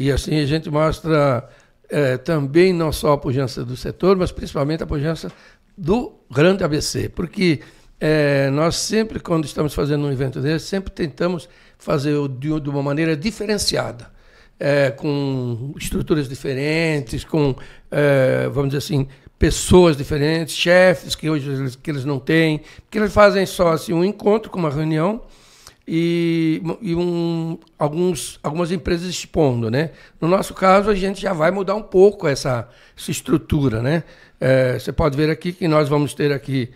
E assim a gente mostra é, também não só a pujança do setor, mas principalmente a pujança do grande ABC, porque é, nós sempre, quando estamos fazendo um evento desse, sempre tentamos fazer de, de uma maneira diferenciada, é, com estruturas diferentes, com, é, vamos dizer assim, pessoas diferentes, chefes que hoje eles, que eles não têm, porque eles fazem só assim, um encontro com uma reunião e, e um, alguns, algumas empresas expondo, né? No nosso caso, a gente já vai mudar um pouco essa, essa estrutura, né? É, você pode ver aqui que nós vamos ter aqui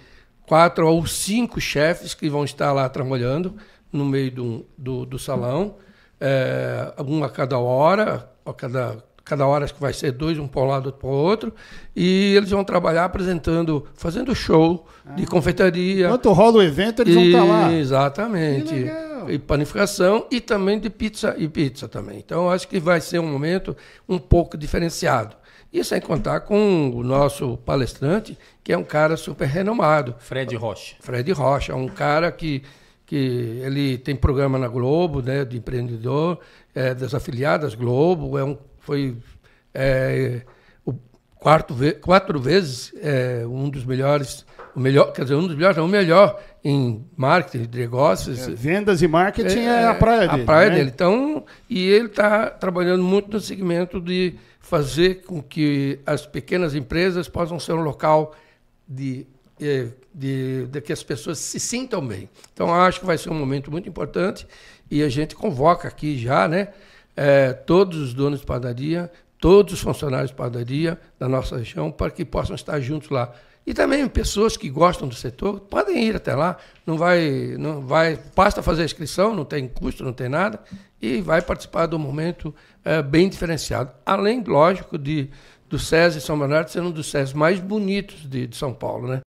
quatro ou cinco chefes que vão estar lá trabalhando no meio do, do, do salão, é, um a cada hora, a cada, cada hora acho que vai ser dois, um para um lado, outro para o outro, e eles vão trabalhar apresentando, fazendo show ah. de confeitaria. Enquanto rola o evento, eles e, vão estar lá. Exatamente. E panificação e também de pizza e pizza também. Então, acho que vai ser um momento um pouco diferenciado. E sem contar com o nosso palestrante, que é um cara super renomado. Fred Rocha. Fred Rocha, um cara que, que ele tem programa na Globo, né, de empreendedor, é, das afiliadas Globo, é um, foi é, o quarto, quatro vezes é, um dos melhores, o melhor, quer dizer, um dos melhores, não, o melhor em marketing de negócios. É, vendas e marketing é, é, a praia dele. A praia né? dele. Então, e ele está trabalhando muito no segmento de fazer com que as pequenas empresas possam ser um local de, de, de, de, que as pessoas se sintam bem. Então, acho que vai ser um momento muito importante e a gente convoca aqui já né, é, todos os donos de padaria, todos os funcionários de padaria da nossa região para que possam estar juntos lá. E também pessoas que gostam do setor podem ir até lá, não vai, não vai, basta fazer a inscrição, não tem custo, não tem nada, e vai participar do momento é, bem diferenciado. Além, lógico, de do SESI São Bernardo ser um dos SESI mais bonitos de, de São Paulo, né?